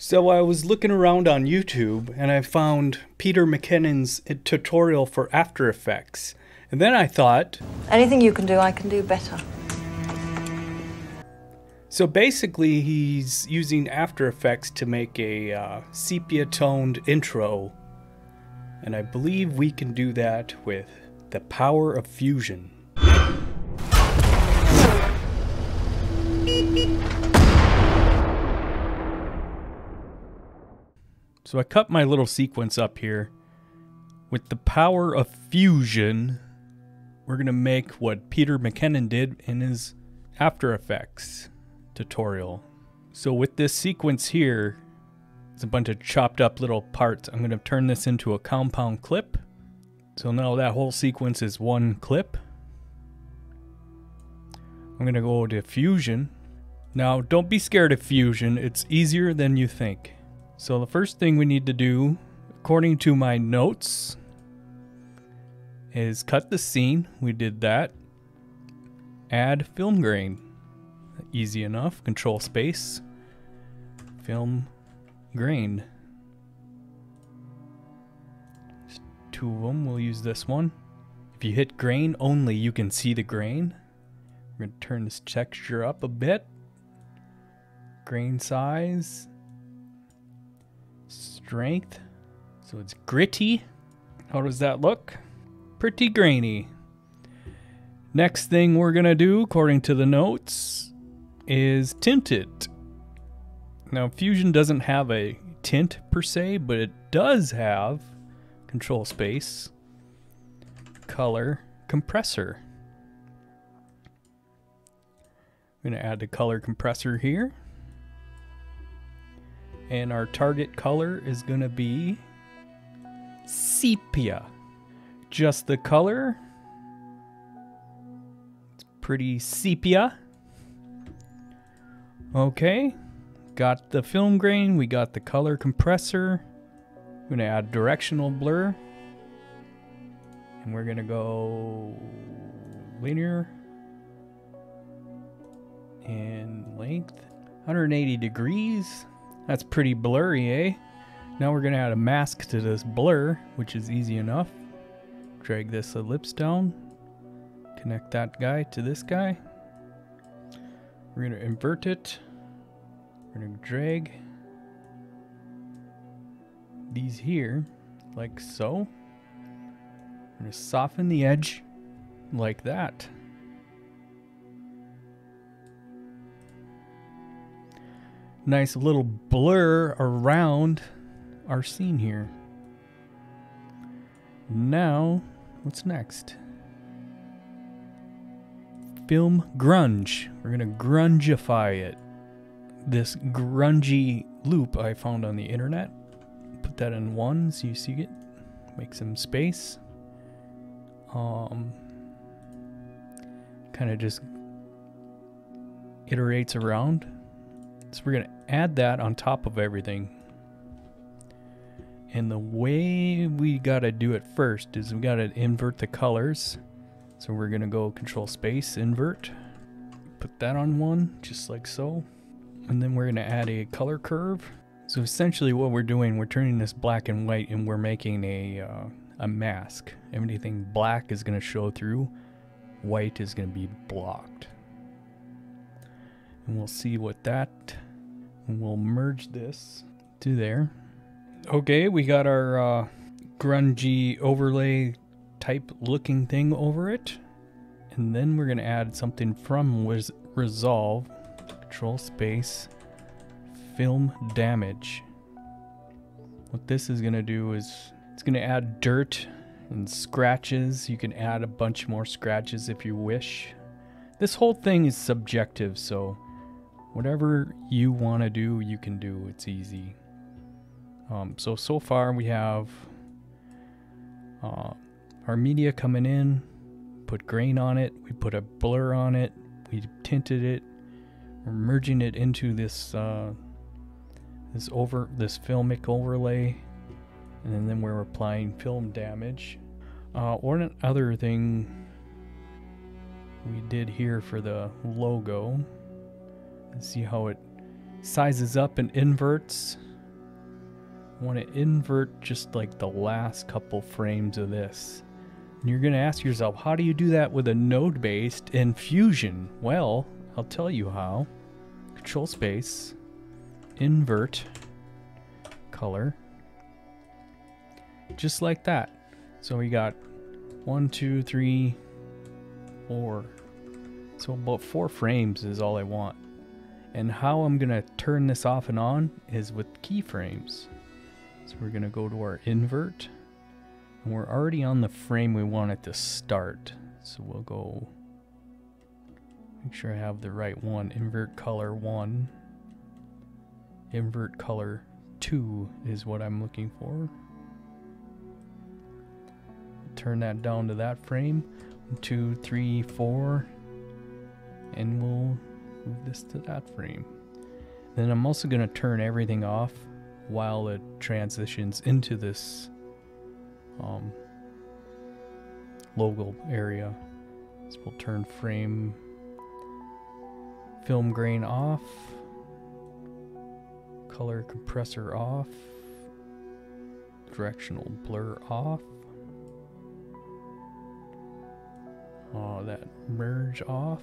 So I was looking around on YouTube and I found Peter McKinnon's tutorial for After Effects. And then I thought, anything you can do, I can do better. So basically, he's using After Effects to make a uh, sepia toned intro. And I believe we can do that with the power of fusion. So I cut my little sequence up here. With the power of fusion, we're going to make what Peter McKinnon did in his After Effects tutorial. So with this sequence here, it's a bunch of chopped up little parts. I'm going to turn this into a compound clip. So now that whole sequence is one clip. I'm going to go to Fusion. Now, don't be scared of Fusion. It's easier than you think. So the first thing we need to do, according to my notes, is cut the scene. We did that. Add film grain. Easy enough. Control space. Film grain. There's two of them. We'll use this one. If you hit grain only, you can see the grain. We're going to turn this texture up a bit. Grain size strength. So it's gritty. How does that look? Pretty grainy. Next thing we're going to do, according to the notes, is tint it. Now, Fusion doesn't have a tint per se, but it does have control space, color, compressor. I'm going to add the color compressor here. And our target color is going to be sepia. Just the color. It's pretty sepia. Okay. Got the film grain. We got the color compressor. I'm going to add directional blur. And we're going to go linear and length 180 degrees. That's pretty blurry, eh? Now we're gonna add a mask to this blur, which is easy enough. Drag this ellipse down. Connect that guy to this guy. We're gonna invert it. We're gonna drag these here, like so. We're gonna soften the edge like that. Nice little blur around our scene here. Now, what's next? Film grunge. We're going to grungify it. This grungy loop I found on the internet. Put that in one so you see it. Make some space. Um, kind of just iterates around. So we're going to add that on top of everything. And the way we got to do it first is we got to invert the colors. So we're going to go control space, invert. Put that on one, just like so. And then we're going to add a color curve. So essentially what we're doing, we're turning this black and white and we're making a, uh, a mask. Everything black is going to show through. White is going to be blocked. And we'll see what that We'll merge this to there. Okay, we got our uh, grungy overlay type looking thing over it. And then we're to add something from Res Resolve, Control Space, Film Damage. What this is to do is it's to add dirt and scratches. You can add a bunch more scratches if you wish. This whole thing is subjective, so whatever you want to do, you can do. It's easy. Um, so, so far we have uh, our media coming in, put grain on it, we put a blur on it, we tinted it, we're merging it into this uh, this over this filmic overlay, and then we're applying film damage. Uh, one other thing we did here for the logo see how it sizes up and inverts. I want to invert just like the last couple frames of this. And you're going to ask yourself, how do you do that with a node based in Fusion? Well, I'll tell you how. Control space, invert, color, just like that. So we got one, two, three, four. So about four frames is all I want. And how I'm going to turn this off and on is with keyframes. So we're going to go to our invert. And we're already on the frame we want it to start. So we'll go, make sure I have the right one. Invert color 1. Invert color 2 is what I'm looking for. Turn that down to that frame. Two, three, four. And we'll move this to that frame. Then I'm also going to turn everything off while it transitions into this um, logo area. So we'll turn frame film grain off, color compressor off, directional blur off. Oh, that merge off.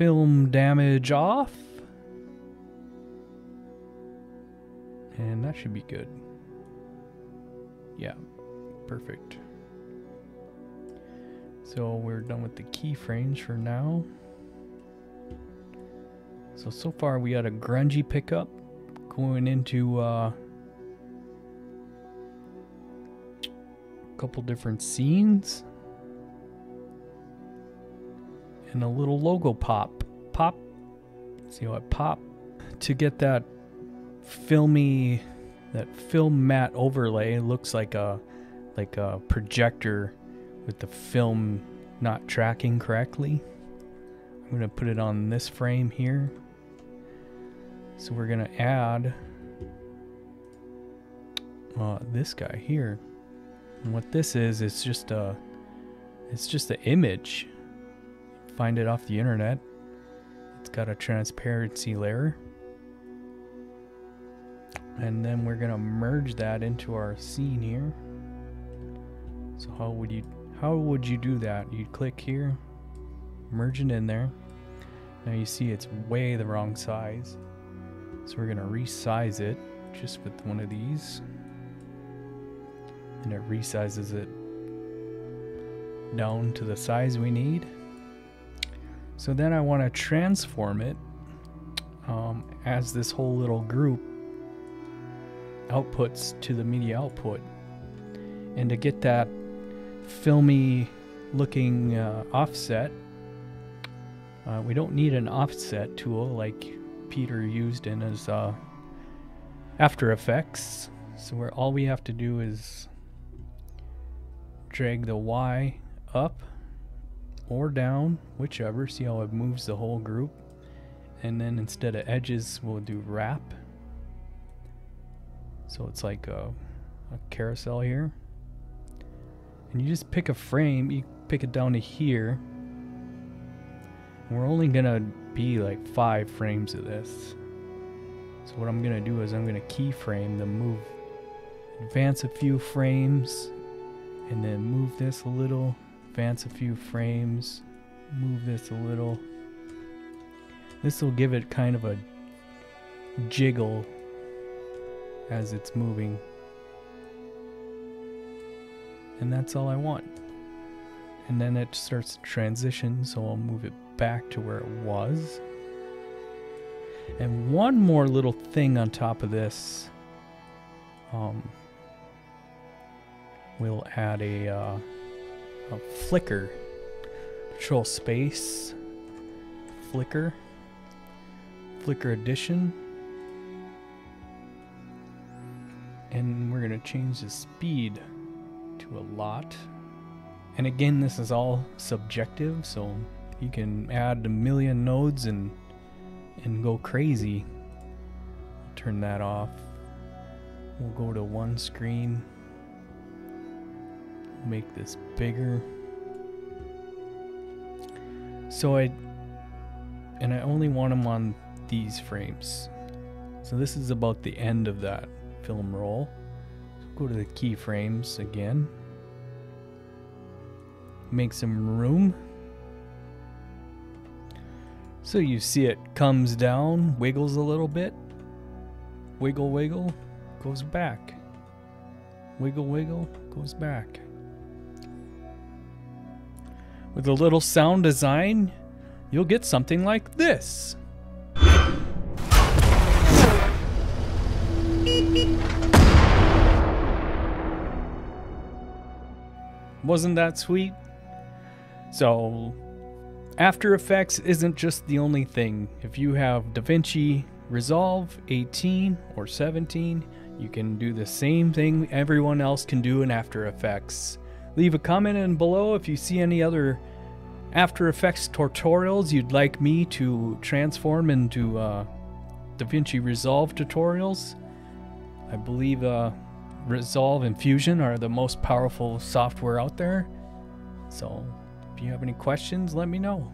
Film damage off. And that should be good. Yeah, perfect. So we're done with the keyframes for now. So, so far we got a grungy pickup going into uh, a couple different scenes. And a little logo pop. Pop. See it pop? To get that filmy that film matte overlay looks like a like a projector with the film not tracking correctly. I'm going to put it on this frame here. So we're going to add uh, this guy here. And what this is, it's just a it's just an image. Find it off the internet. It's got a transparency layer. And then we're gonna merge that into our scene here. So how would you how would you do that? You'd click here merge it in there. Now you see it's way the wrong size. So we're gonna resize it just with one of these. And it resizes it down to the size we need so then I want to transform it um, as this whole little group outputs to the media output. And to get that filmy looking uh, offset, uh, we don't need an offset tool like Peter used in his uh, After Effects. So where all we have to do is drag the Y up or down, whichever. See how it moves the whole group. And then instead of edges, we'll do wrap so it's like a, a carousel here. And you just pick a frame, you pick it down to here. And we're only gonna be like five frames of this. So what I'm gonna do is I'm gonna keyframe the move, advance a few frames, and then move this a little, advance a few frames, move this a little. This will give it kind of a jiggle as it's moving. And that's all I want. And then it starts to transition, so I'll move it back to where it was. And one more little thing on top of this. Um, we'll add a, uh, flicker. Control space, flicker, flicker addition. and we're going to change the speed to a lot. And again, this is all subjective, so you can add a million nodes and and go crazy. Turn that off. We'll go to one screen. Make this bigger. So I and I only want them on these frames. So this is about the end of that film roll. Go to the keyframes again. Make some room. So you see it comes down, wiggles a little bit. Wiggle, wiggle, goes back. Wiggle, wiggle, goes back. With a little sound design, you'll get something like this. Wasn't that sweet? So, After Effects isn't just the only thing. If you have DaVinci Resolve 18 or 17, you can do the same thing everyone else can do in After Effects. Leave a comment in below if you see any other After Effects tutorials you'd like me to transform into uh, DaVinci Resolve tutorials. I believe uh, Resolve and Fusion are the most powerful software out there. So if you have any questions, let me know.